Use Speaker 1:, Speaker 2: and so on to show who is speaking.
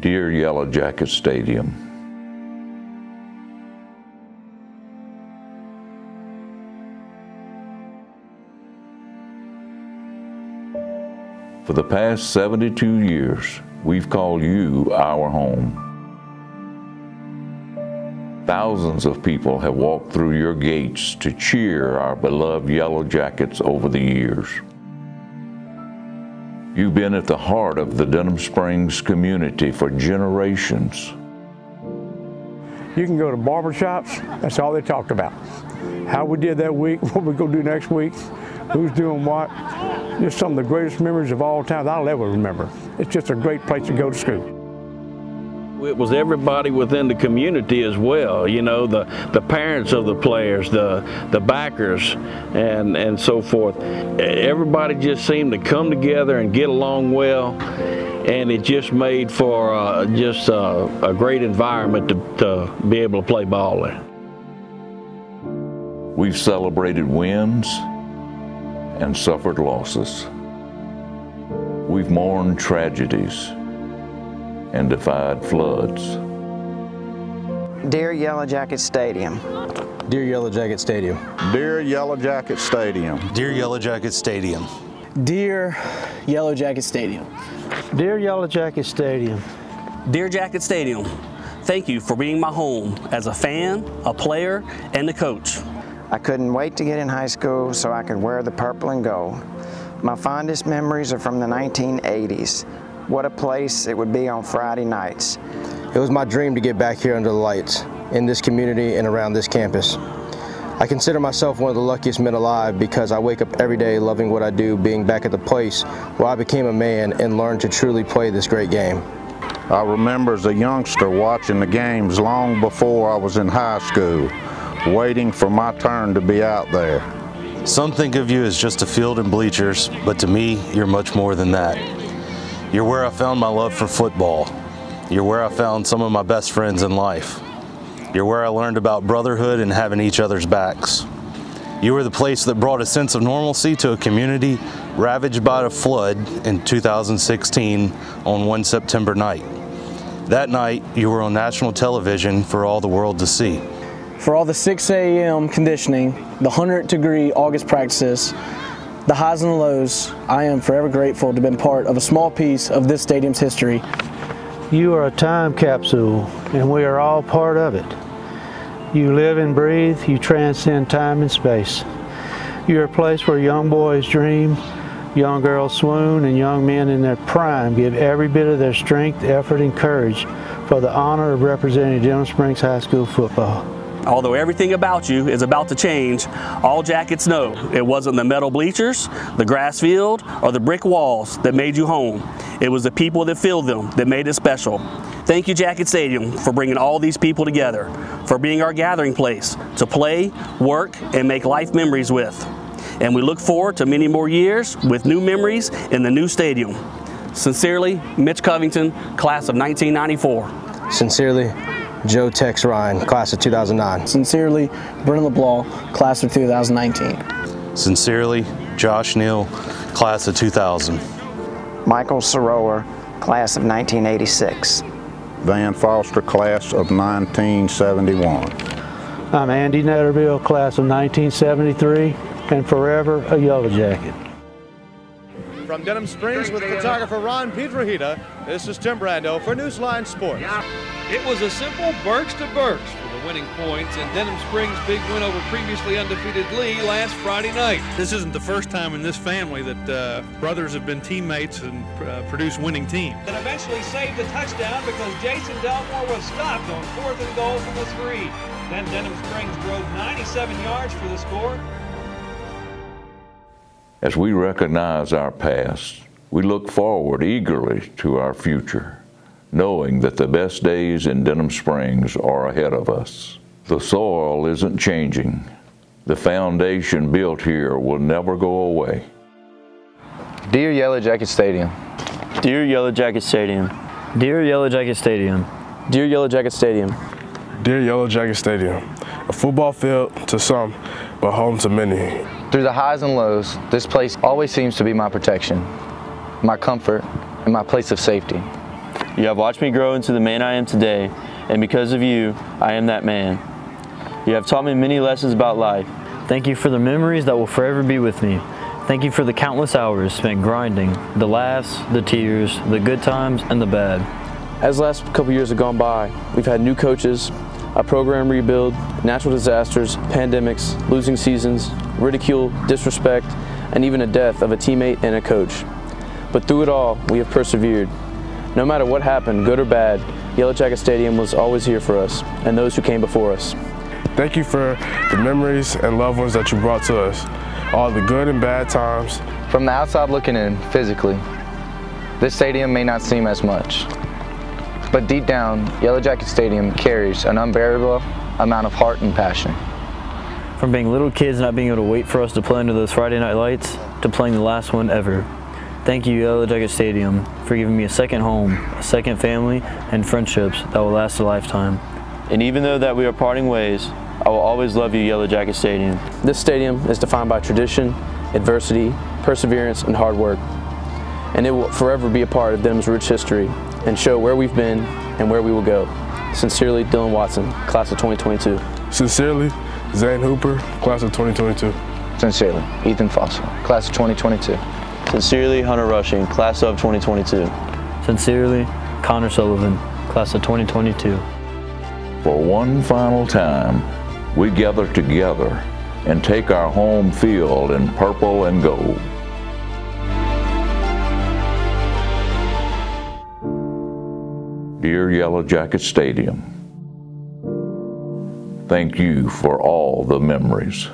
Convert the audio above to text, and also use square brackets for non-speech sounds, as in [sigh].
Speaker 1: Dear Yellow Jacket Stadium, For the past 72 years, we've called you our home. Thousands of people have walked through your gates to cheer our beloved Yellow Jackets over the years. You've been at the heart of the Denham Springs community for generations.
Speaker 2: You can go to barber shops, that's all they talked about. How we did that week, [laughs] what we're gonna do next week, who's doing what. Just some of the greatest memories of all time that I'll ever remember. It's just a great place to go to school.
Speaker 3: It was everybody within the community as well, you know, the, the parents of the players, the, the backers, and, and so forth. Everybody just seemed to come together and get along well, and it just made for uh, just a, a great environment to, to be able to play ball there.
Speaker 1: We've celebrated wins and suffered losses. We've mourned tragedies and defied floods.
Speaker 4: Dear Yellow Jacket Stadium.
Speaker 5: Dear Yellow Jacket Stadium.
Speaker 6: Dear Yellow Jacket Stadium.
Speaker 7: Dear Yellow Jacket Stadium.
Speaker 8: Dear Yellow Jacket Stadium.
Speaker 9: Dear Yellow Jacket Stadium.
Speaker 10: Dear Jacket Stadium, thank you for being my home as a fan, a player, and a coach.
Speaker 4: I couldn't wait to get in high school so I could wear the purple and gold. My fondest memories are from the 1980s. What a place it would be on Friday nights.
Speaker 5: It was my dream to get back here under the lights, in this community and around this campus. I consider myself one of the luckiest men alive because I wake up every day loving what I do, being back at the place where I became a man and learned to truly play this great game.
Speaker 6: I remember as a youngster watching the games long before I was in high school, waiting for my turn to be out there.
Speaker 7: Some think of you as just a field and bleachers, but to me, you're much more than that. You're where I found my love for football. You're where I found some of my best friends in life. You're where I learned about brotherhood and having each other's backs. You were the place that brought a sense of normalcy to a community ravaged by a flood in 2016 on one September night. That night, you were on national television for all the world to see.
Speaker 8: For all the 6 a.m. conditioning, the 100 degree August practices, the highs and the lows, I am forever grateful to have been part of a small piece of this stadium's history.
Speaker 9: You are a time capsule, and we are all part of it. You live and breathe, you transcend time and space. You're a place where young boys dream, young girls swoon, and young men in their prime give every bit of their strength, effort, and courage for the honor of representing Denham Springs High School football.
Speaker 10: Although everything about you is about to change, all jackets know it wasn't the metal bleachers, the grass field, or the brick walls that made you home. It was the people that filled them that made it special. Thank you, Jacket Stadium, for bringing all these people together, for being our gathering place to play, work, and make life memories with. And we look forward to many more years with new memories in the new stadium. Sincerely, Mitch Covington, class of 1994.
Speaker 5: Sincerely, Joe Tex Ryan, class of 2009.
Speaker 8: Sincerely, Brennan LeBlanc, class of 2019.
Speaker 7: Sincerely, Josh Neal, class of 2000.
Speaker 4: Michael Sceroler, class of 1986.
Speaker 6: Van Foster, class of 1971.
Speaker 9: I'm Andy Netterville, class of 1973, and forever a Yellow Jacket.
Speaker 11: From Denham Springs with photographer Ron Pietrahita, this is Tim Brando for Newsline Sports.
Speaker 12: It was a simple Burks to Burks for the winning points in Denham Springs' big win over previously undefeated Lee last Friday night.
Speaker 13: This isn't the first time in this family that uh, brothers have been teammates and uh, produced winning teams.
Speaker 12: And eventually saved the touchdown because Jason Delmore was stopped on fourth and goal from the three. Then Denham Springs drove 97 yards for the score.
Speaker 1: As we recognize our past, we look forward eagerly to our future, knowing that the best days in Denham Springs are ahead of us. The soil isn't changing. The foundation built here will never go away.
Speaker 14: Dear Yellow Jacket Stadium.
Speaker 15: Dear Yellow Jacket Stadium.
Speaker 16: Dear Yellow Jacket Stadium.
Speaker 15: Dear Yellow Jacket Stadium.
Speaker 17: Dear Yellow Jacket Stadium. A football field to some, but home to many.
Speaker 14: Through the highs and lows, this place always seems to be my protection, my comfort, and my place of safety.
Speaker 15: You have watched me grow into the man I am today, and because of you, I am that man. You have taught me many lessons about life.
Speaker 16: Thank you for the memories that will forever be with me. Thank you for the countless hours spent grinding, the laughs, the tears, the good times, and the bad.
Speaker 18: As the last couple years have gone by, we've had new coaches, a program rebuild, natural disasters, pandemics, losing seasons, ridicule, disrespect, and even a death of a teammate and a coach. But through it all, we have persevered. No matter what happened, good or bad, Yellow Jacket Stadium was always here for us and those who came before us.
Speaker 17: Thank you for the memories and loved ones that you brought to us, all the good and bad times.
Speaker 14: From the outside looking in, physically, this stadium may not seem as much. But deep down, Yellow Jacket Stadium carries an unbearable amount of heart and passion.
Speaker 16: From being little kids not being able to wait for us to play under those Friday night lights, to playing the last one ever. Thank you, Yellow Jacket Stadium, for giving me a second home, a second family, and friendships that will last a lifetime.
Speaker 15: And even though that we are parting ways, I will always love you, Yellow Jacket Stadium.
Speaker 18: This stadium is defined by tradition, adversity, perseverance, and hard work. And it will forever be a part of Denham's rich history and show where we've been and where we will go. Sincerely, Dylan Watson, class of 2022.
Speaker 17: Sincerely, Zane Hooper, class of 2022.
Speaker 14: Sincerely, Ethan Foster, class of 2022.
Speaker 15: Sincerely, Hunter Rushing, class of 2022.
Speaker 16: Sincerely, Connor Sullivan, class of 2022.
Speaker 1: For one final time, we gather together and take our home field in purple and gold. Dear Yellow Jacket Stadium, thank you for all the memories.